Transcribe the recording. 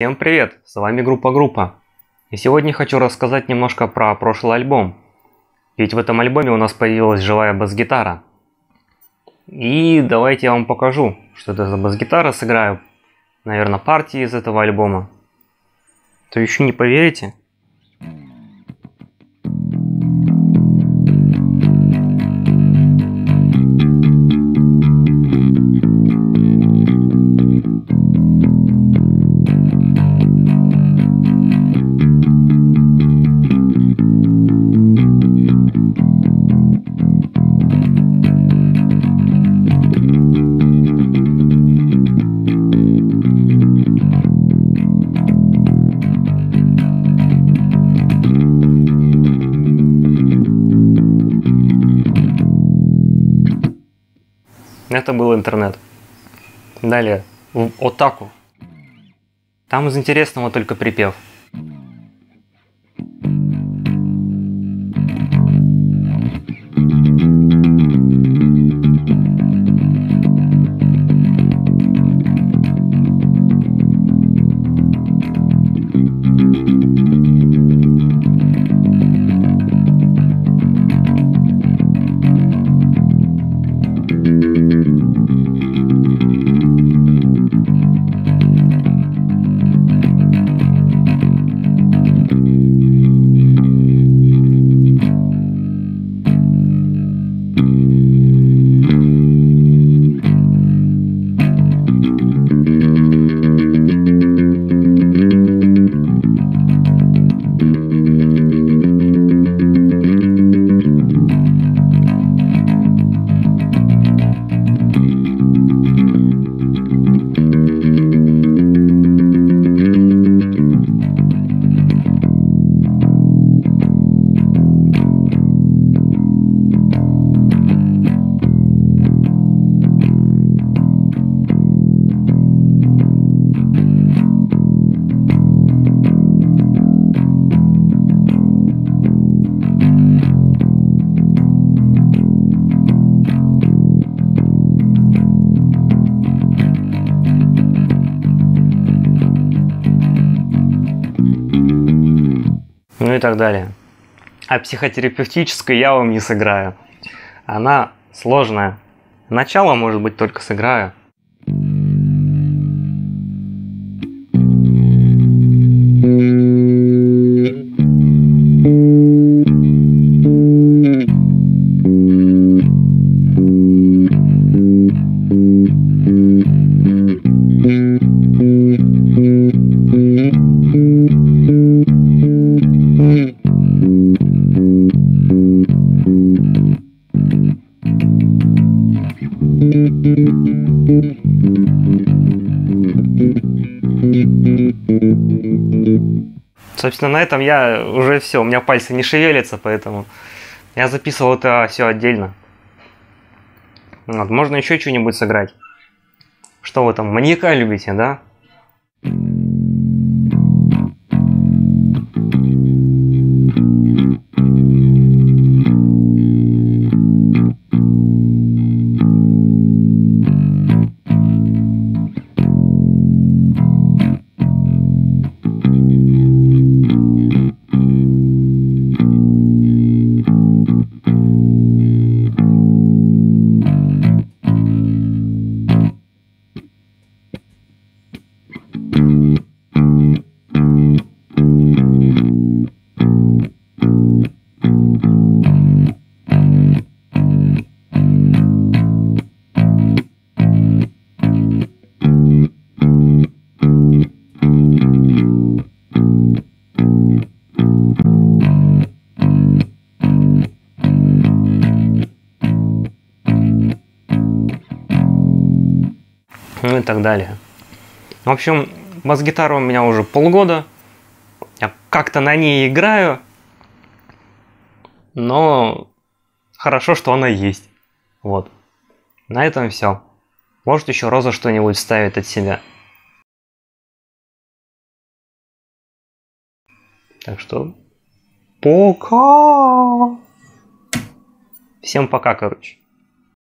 Всем привет, с вами группа Группа. И сегодня хочу рассказать немножко про прошлый альбом. Ведь в этом альбоме у нас появилась живая бас-гитара. И давайте я вам покажу, что это за бас-гитара, сыграю, наверное, партии из этого альбома. То еще не поверите? Это был интернет. Далее, в Отаку. Там из интересного только припев. Ну и так далее. А психотерапевтическую я вам не сыграю. Она сложная. Начало, может быть, только сыграю. Собственно, на этом я уже все, у меня пальцы не шевелятся, поэтому я записывал это все отдельно. Вот, можно еще что-нибудь сыграть. Что вы там, маньяка любите, да? Ну и так далее. В общем, бас-гитара у меня уже полгода. Я как-то на ней играю. Но хорошо, что она есть. Вот. На этом все. Может еще Роза что-нибудь ставит от себя. Так что пока. Всем пока, короче.